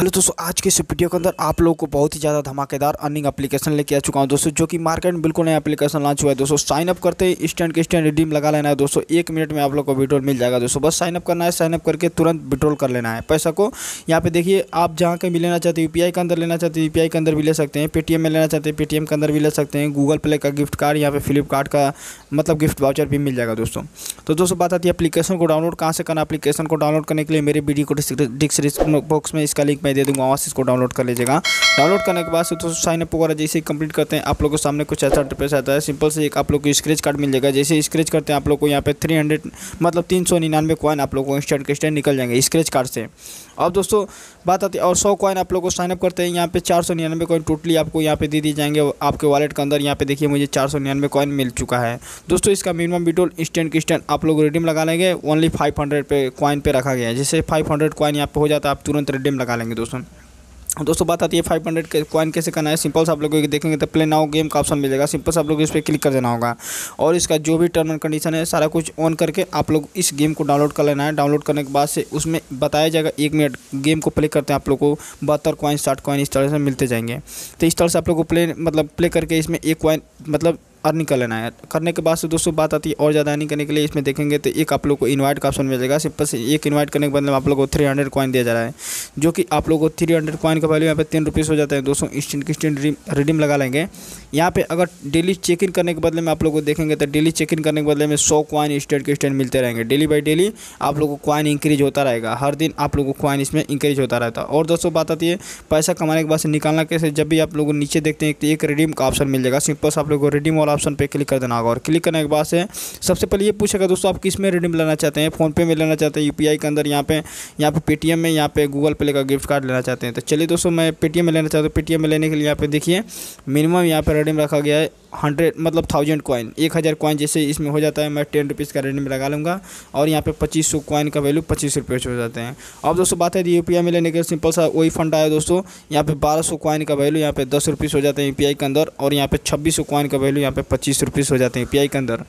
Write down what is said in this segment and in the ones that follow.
Hello दोस्तों, आज के इस वीडियो के अंदर आप लोगों को बहुत ही ज़्यादा धमाकेदार अर्निंग एप्लीकेशन लेके आ चुका हूँ दोस्तों, जो कि मार्केट में बिल्कुल नया एप्लीकेशन लॉन्च हुआ है दोस्तों। साइन अप करते ही इंस्टेंट के इंस्टेंट रिडीम लगा लेना है दोस्तों। एक मिनट में आप लोग को विड्रोल मिल जाएगा दोस्तों। बस साइन अप करना है साइन अप करके तुरंत विड्रोल कर लेना है। पैसा को यहाँ पे देखिए, आप जहाँ कहीं भी लेना चाहते हैं यूपीआई के अंदर लेना चाहते हैं यूपीआई के अंदर भी ले सकते हैं। पेटीएम में लेना चाहते हैं पेटीएम के अंदर भी ले सकते हैं। गूगल प्ले का गिफ्ट कार्ड यहाँ पे फ्लिपकार्ट का मतलब गिफ्ट वाउचर भी मिल जाएगा दोस्तों। तो दोस्तों, बात आती है एप्लीकेशन को डाउनलोड कहाँ से करना एप्लीकेशन को डाउनलोड करने के लिए मेरे वीडियो को डिस्क्रिप्शन बॉक्स में इसका लिंक मैं दे दूँगा वहाँ से इसको डाउनलोड कर लीजिएगा। डाउनलोड करने के बाद से तो साइन अप वगैरह जैसे ही कंप्लीट करते हैं, आप लोग के सामने कुछ ऐसा इंटरफेस आता है। सिंपल से एक आप लोग को स्क्रेच कार्ड मिल जाएगा। जैसे स्क्रेच करते हैं, आप लोग को यहाँ पे थ्री हंड्रेड मतलब तीन सौ निन्यानवे कॉइन आप लोग को इंस्टेंट के इंस्टेंट निकल जाएँगे स्क्रेच कार्ड से। अब दोस्तों, बात आती है और सौ कॉइन आप लोग को साइनअप करते हैं। यहाँ पे चार सौ निन्यानवे कॉइन टोटली आपको यहाँ पे दे दी जाएँगे। आपके वॉलेट के अंदर यहाँ पे देखिए मुझे चार सौ निन्यानवे कॉइन मिल चुका है। दोस्तों, इसका मिनिमम बिटोल इंस्टेंट की इंस्टेंट आप लोग रिडीम लगा लेंगे। ओनली फाइव हंड्रेड पे कॉइन पे रखा गया है। जैसे फाइव हंड्रेड कॉइन यहाँ पे हो जाता है, आप तुरंत रिडीम लगा लेंगे दोस्तों। दोस्तों, बात आती है फाइव हंड्रेड के कॉइन कैसे करना है? सिंपल से आप लोग देखेंगे तो प्ले नाउ गेम का ऑप्शन मिलेगा। सिंपल से आप लोग इस पर क्लिक कर देना होगा। और इसका जो भी टर्म एंड कंडीशन है, सारा कुछ ऑन करके आप लोग इस गेम को डाउनलोड कर लेना है। डाउनलोड करने के बाद से उसमें बताया जाएगा, एक मिनट गेम को प्ले करते हैं आप लोग को। बहत्तर कॉइन साठ कॉइन इस तरह से मिलते जाएँगे। तो इस तरह से आप लोग को प्ले मतलब प्ले करके इसमें एक कॉइन मतलब अर्निंग कर लेना है। करने के बाद से दोस्तों बात आती है और ज़्यादा अर्निंग करने के लिए इसमें देखेंगे तो एक आप लोग को इन्वाइट का ऑप्शन मिलेगा सिंपल से एक इनवाइट करने के बदले में आप लोग को थ्री हंड्रेड कॉइन दिया जा रहा है, जो कि आप लोगों को थ्री हंड्रेड कॉइन का वैल्यू यहाँ पर तीन रुपीज़ हो जाता है। दोस्तों इंस्टेंट इंस्टेंट रिडीम लगा लेंगे। यहाँ पे अगर डेली चेक इन करने के बदले में आप लोग को देखेंगे तो डेली चेक इन करने के बदले में सौ कॉइन स्टेट के स्टेट मिलते रहेंगे। डेली बाई डेली आप लोग को क्वाइन इंक्रीज होता रहेगा। हर दिन आप लोग को क्वाइन इसमें इंक्रीज होता रहता। है और दोस्तों बात आती है, पैसा कमाने के बाद से निकालना कैसे? जब भी आप लोग नीचे देखते हैं एक रिडीम का ऑप्शन मिल जाएगा सिंपल आप लोग को रिडीम वाला ऑप्शन पर क्लिक कर देना होगा। और क्लिक करने के बाद से सबसे पहले ये पूछेगा, दोस्तों, आप किसमें रिडीम लेना चाहते हैं? फ़ोनपे में लेना चाहते हैं? यूपीआई के अंदर, यहाँ पे यहाँ पे पेटीएम में, यहाँ पे गूगल पे का गिफ्ट कार्ड लेना चाहते हैं? तो चलिए दोस्तों, मैं पेटीएम में लेना चाहता हूँ। पेटीएम में लेने के लिए यहाँ पे देखिए मिनिमम यहाँ पे रिडीम रखा गया है। हंड्रेड मतलब थाउज़ेंड कॉइन एक हज़ार कॉइन जैसे इसमें हो जाता है, मैं टेन रुपीज़ का रिडीम लगा लूँगा और यहाँ पे पच्चीस सौ कॉइन का वैल्यू पच्चीस रुपये हो जाते हैं। अब दोस्तों बात है यू पी में लेने के सिंपल सा वही फंड आया दोस्तों, यहाँ पे बारह सौ कॉइन का वैल्यू यहाँ पे दस रुपीज़ हो जाते हैं यूपीआई के अंदर और यहाँ पे छब्बीस सौ कॉइन का वैल्यू यहाँ पे पच्चीस रुपीज़ हो जाते हैं यूपीआई के अंदर।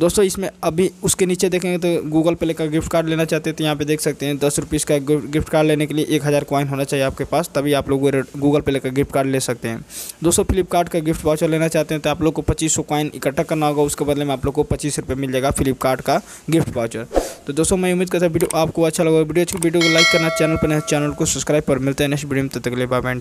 दोस्तों इसमें अभी उसके नीचे देखेंगे तो गूगल पे का गिफ्ट कार्ड लेना चाहते हैं तो यहाँ पे देख सकते हैं दस रुपीज़ का गिफ्ट कार्ड लेने के लिए एक हज़ार कॉइन होना चाहिए आपके पास, तभी आप लोग गूगल पे का गिफ्ट कार्ड ले सकते हैं। दोस्तों फ्लिपकार्ट का गिफ्ट वाचर लेना चाहते हैं तो आप लोग को पच्चीस सौ कॉइन इकट्ठा करना होगा, उसके बदले में आप लोग को पच्चीस रुपये मिल जाएगा फ्लिपकार्ट का गिफ्ट वाउचर तो दोस्तों, मैं उम्मीद करता हूँ वीडियो आपको अच्छा लगा वीडियो अच्छी वीडियो को लाइक करना, चैनल पर चैनल को सब्सक्राइब पर मिलते हैं नेक्स्ट वीडियो में। तक तकलीफ़ आप बाय